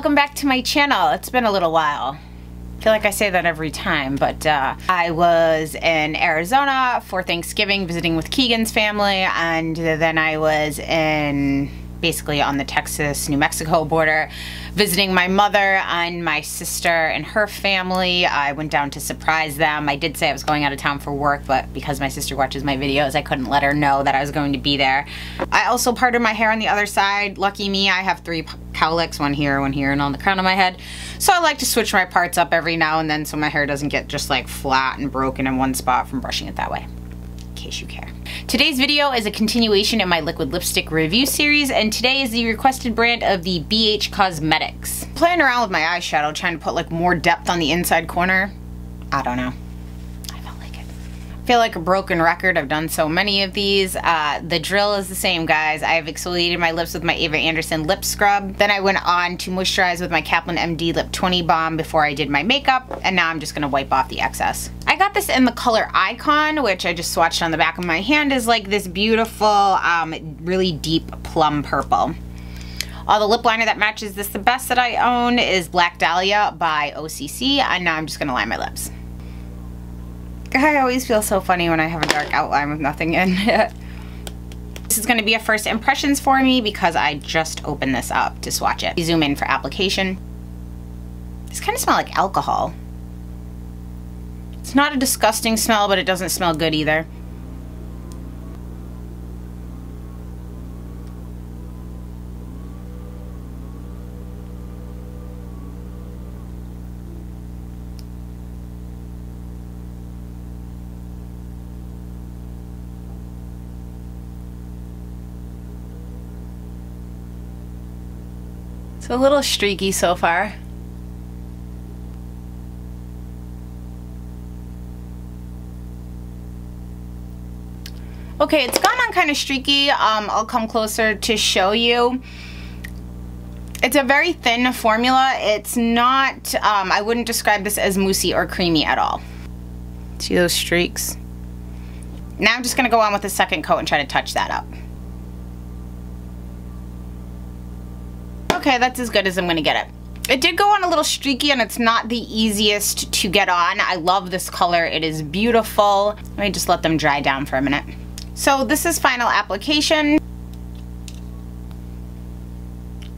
welcome back to my channel. It's been a little while. I feel like I say that every time, but uh, I was in Arizona for Thanksgiving visiting with Keegan's family, and then I was in basically on the Texas New Mexico border visiting my mother and my sister and her family. I went down to surprise them. I did say I was going out of town for work, but because my sister watches my videos, I couldn't let her know that I was going to be there. I also parted my hair on the other side. Lucky me, I have three cowlicks, one here, one here, and on the crown of my head. So I like to switch my parts up every now and then so my hair doesn't get just like flat and broken in one spot from brushing it that way, you care. Today's video is a continuation of my liquid lipstick review series, and today is the requested brand of the BH Cosmetics. Playing around with my eyeshadow, trying to put like more depth on the inside corner. I don't know feel like a broken record. I've done so many of these. Uh, the drill is the same, guys. I've exfoliated my lips with my Ava Anderson lip scrub. Then I went on to moisturize with my Kaplan MD Lip 20 Balm before I did my makeup. And now I'm just going to wipe off the excess. I got this in the color Icon, which I just swatched on the back of my hand is like this beautiful, um, really deep plum purple. All the lip liner that matches this the best that I own is Black Dahlia by OCC. And now I'm just going to line my lips. I always feel so funny when I have a dark outline with nothing in it. This is going to be a first impressions for me because I just opened this up to swatch it. Zoom in for application. This kind of smells like alcohol. It's not a disgusting smell, but it doesn't smell good either. A little streaky so far. Okay, it's gone on kind of streaky. Um, I'll come closer to show you. It's a very thin formula. It's not, um, I wouldn't describe this as moussey or creamy at all. See those streaks? Now I'm just going to go on with the second coat and try to touch that up. Okay, that's as good as I'm gonna get it. It did go on a little streaky and it's not the easiest to get on. I love this color. It is beautiful. Let me just let them dry down for a minute. So this is final application.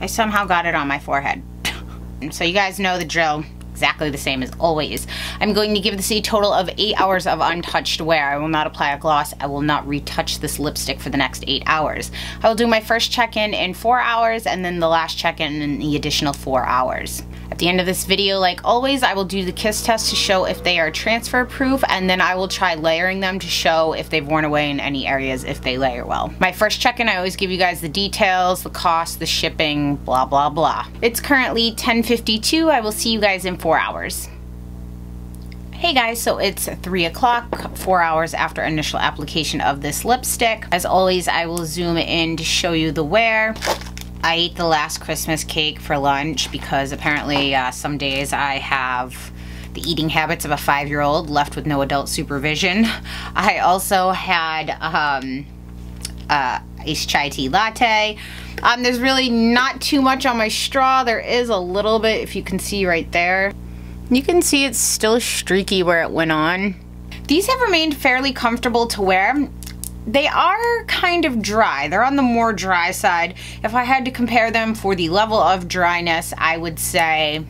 I somehow got it on my forehead. so you guys know the drill exactly the same as always. I'm going to give this a total of 8 hours of untouched wear. I will not apply a gloss. I will not retouch this lipstick for the next 8 hours. I will do my first check-in in 4 hours and then the last check-in in the additional 4 hours. The end of this video, like always, I will do the kiss test to show if they are transfer proof and then I will try layering them to show if they've worn away in any areas if they layer well. My first check-in, I always give you guys the details, the cost, the shipping, blah, blah, blah. It's currently 10.52. I will see you guys in four hours. Hey guys, so it's 3 o'clock, 4 hours after initial application of this lipstick. As always, I will zoom in to show you the wear. I ate the last Christmas cake for lunch because apparently uh, some days I have the eating habits of a five-year-old left with no adult supervision. I also had um, uh, iced chai tea latte. Um, there's really not too much on my straw. There is a little bit, if you can see right there. You can see it's still streaky where it went on. These have remained fairly comfortable to wear. They are kind of dry. They're on the more dry side. If I had to compare them for the level of dryness, I would say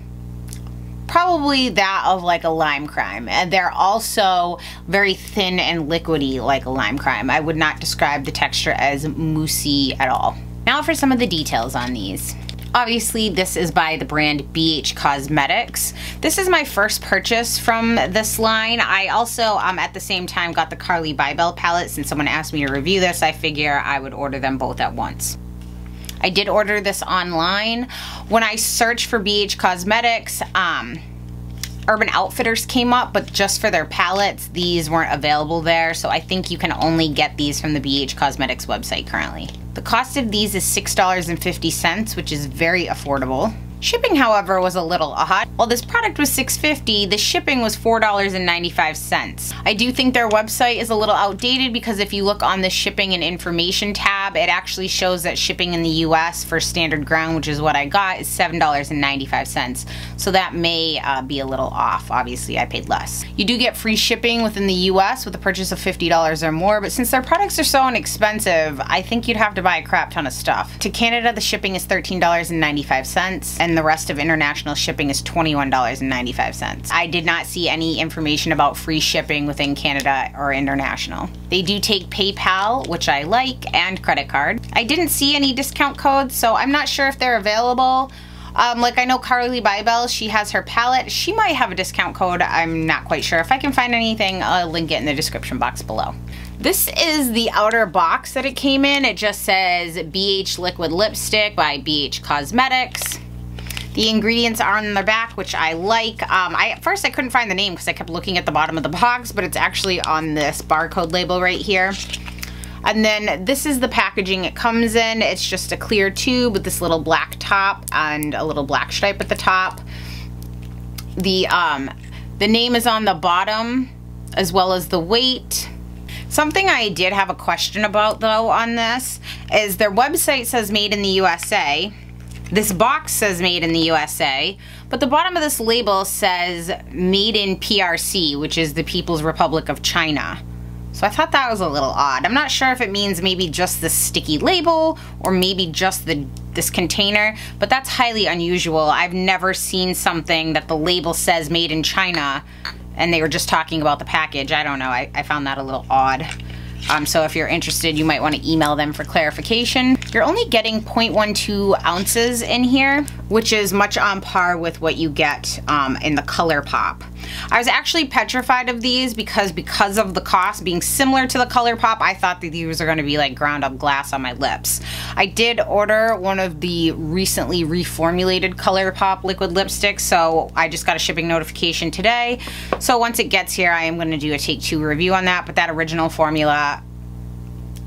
probably that of like a lime crime and they're also very thin and liquidy like a lime crime i would not describe the texture as moussey at all now for some of the details on these Obviously, this is by the brand BH Cosmetics. This is my first purchase from this line. I also, um, at the same time, got the Carly Bybel palette. Since someone asked me to review this, I figure I would order them both at once. I did order this online. When I searched for BH Cosmetics, um, Urban Outfitters came up, but just for their palettes, these weren't available there. So I think you can only get these from the BH Cosmetics website currently. The cost of these is $6.50, which is very affordable. Shipping, however, was a little odd. While this product was $6.50, the shipping was $4.95. I do think their website is a little outdated because if you look on the shipping and information tab, it actually shows that shipping in the US for standard ground, which is what I got, is $7.95. So that may uh, be a little off. Obviously, I paid less. You do get free shipping within the US with a purchase of $50 or more, but since their products are so inexpensive, I think you'd have to buy a crap ton of stuff. To Canada, the shipping is $13.95 and the rest of international shipping is $21.95. I did not see any information about free shipping within Canada or international. They do take PayPal, which I like, and credit card. I didn't see any discount codes, so I'm not sure if they're available. Um, like I know Carly Bybel, she has her palette. She might have a discount code. I'm not quite sure. If I can find anything, I'll link it in the description box below. This is the outer box that it came in. It just says BH Liquid Lipstick by BH Cosmetics. The ingredients are on the back, which I like. Um, I At first I couldn't find the name because I kept looking at the bottom of the box, but it's actually on this barcode label right here. And then this is the packaging it comes in. It's just a clear tube with this little black top and a little black stripe at the top. The, um, the name is on the bottom as well as the weight. Something I did have a question about though on this is their website says made in the USA this box says made in the USA, but the bottom of this label says made in PRC, which is the People's Republic of China. So I thought that was a little odd. I'm not sure if it means maybe just the sticky label or maybe just the this container, but that's highly unusual. I've never seen something that the label says made in China and they were just talking about the package. I don't know. I, I found that a little odd. Um, so if you're interested, you might want to email them for clarification. You're only getting 0.12 ounces in here, which is much on par with what you get um, in the ColourPop. I was actually petrified of these because because of the cost being similar to the ColourPop, I thought that these were going to be like ground up glass on my lips. I did order one of the recently reformulated ColourPop liquid lipsticks, so I just got a shipping notification today. So once it gets here, I am going to do a take two review on that, but that original formula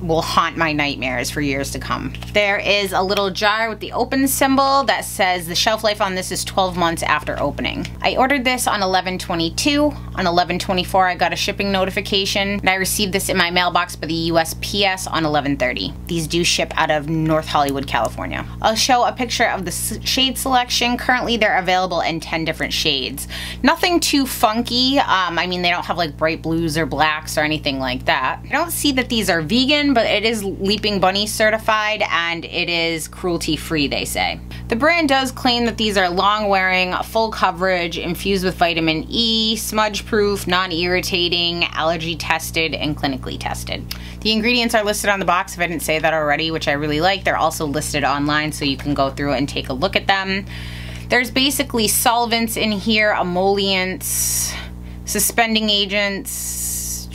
will haunt my nightmares for years to come. There is a little jar with the open symbol that says the shelf life on this is 12 months after opening. I ordered this on 1122. On 1124 I got a shipping notification and I received this in my mailbox by the USPS on 1130. These do ship out of North Hollywood, California. I'll show a picture of the shade selection. Currently they're available in 10 different shades. Nothing too funky. Um, I mean they don't have like bright blues or blacks or anything like that. I don't see that these are vegan but it is Leaping Bunny certified and it is cruelty free, they say. The brand does claim that these are long wearing, full coverage, infused with vitamin E, smudge proof, non-irritating, allergy tested, and clinically tested. The ingredients are listed on the box if I didn't say that already, which I really like. They're also listed online so you can go through and take a look at them. There's basically solvents in here, emollients, suspending agents,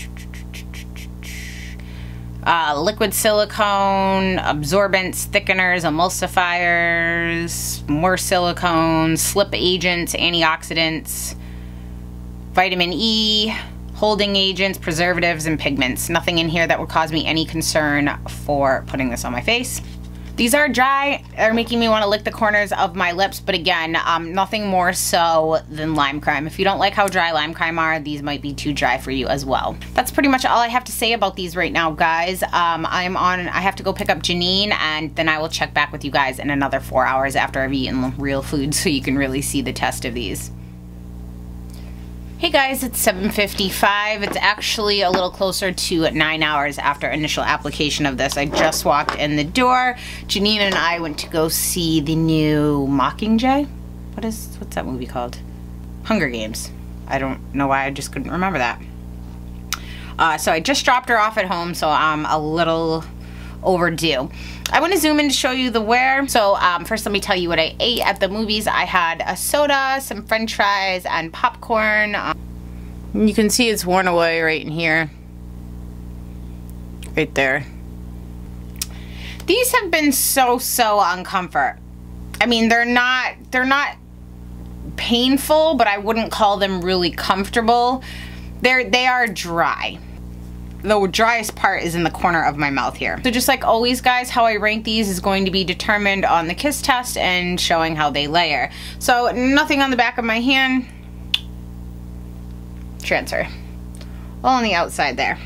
uh, liquid silicone, absorbents, thickeners, emulsifiers, more silicone, slip agents, antioxidants, vitamin E, holding agents, preservatives, and pigments. Nothing in here that would cause me any concern for putting this on my face. These are dry, they're making me want to lick the corners of my lips, but again, um, nothing more so than lime crime. If you don't like how dry lime crime are, these might be too dry for you as well. That's pretty much all I have to say about these right now, guys. Um, I'm on, I have to go pick up Janine, and then I will check back with you guys in another four hours after I've eaten real food so you can really see the test of these. Hey guys, it's 7.55. It's actually a little closer to nine hours after initial application of this. I just walked in the door. Janine and I went to go see the new Mockingjay. What is, what's that movie called? Hunger Games. I don't know why I just couldn't remember that. Uh, so I just dropped her off at home, so I'm a little overdue. I want to zoom in to show you the wear. So um, first let me tell you what I ate at the movies. I had a soda, some french fries, and popcorn. Um, you can see it's worn away right in here. Right there. These have been so, so uncomfort. I mean, they're not, they're not painful, but I wouldn't call them really comfortable. They're, they are dry. The driest part is in the corner of my mouth here. So just like always guys, how I rank these is going to be determined on the kiss test and showing how they layer. So nothing on the back of my hand. Transfer. All on the outside there.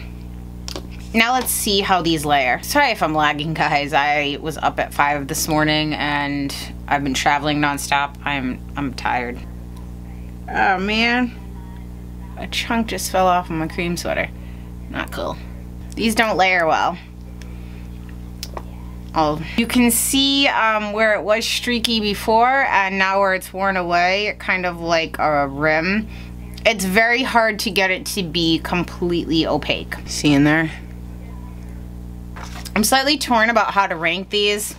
Now let's see how these layer. Sorry if I'm lagging guys. I was up at 5 this morning and I've been traveling nonstop. I'm I'm tired. Oh man. A chunk just fell off of my cream sweater. Not cool. These don't layer well. Oh, you can see um, where it was streaky before and now where it's worn away, kind of like a rim. It's very hard to get it to be completely opaque. See in there? I'm slightly torn about how to rank these.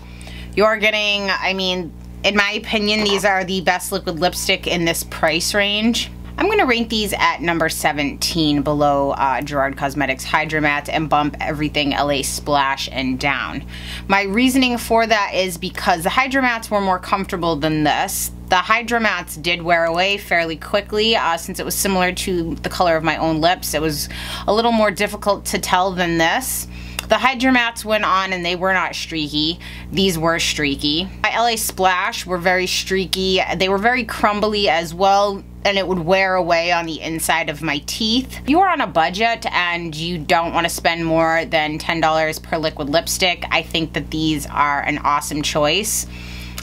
You're getting, I mean, in my opinion, these are the best liquid lipstick in this price range. I'm going to rank these at number 17 below uh, Gerard Cosmetics Hydra Matte and bump everything LA Splash and down. My reasoning for that is because the Hydra Mattes were more comfortable than this. The Hydra Mattes did wear away fairly quickly uh, since it was similar to the color of my own lips. It was a little more difficult to tell than this. The Hydra Mattes went on and they were not streaky. These were streaky. My LA Splash were very streaky. They were very crumbly as well and it would wear away on the inside of my teeth. If you are on a budget and you don't want to spend more than $10 per liquid lipstick, I think that these are an awesome choice.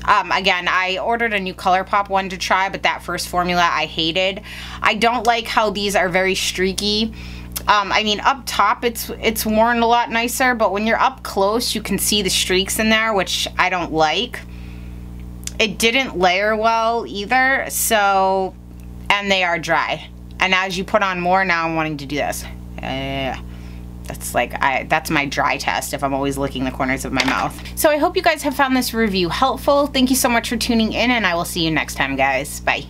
Um, again, I ordered a new ColourPop one to try, but that first formula I hated. I don't like how these are very streaky. Um, I mean, up top, it's it's worn a lot nicer, but when you're up close, you can see the streaks in there, which I don't like. It didn't layer well either, so and they are dry. And as you put on more, now I'm wanting to do this. Uh, that's like, I, that's my dry test if I'm always licking the corners of my mouth. So I hope you guys have found this review helpful. Thank you so much for tuning in and I will see you next time guys. Bye.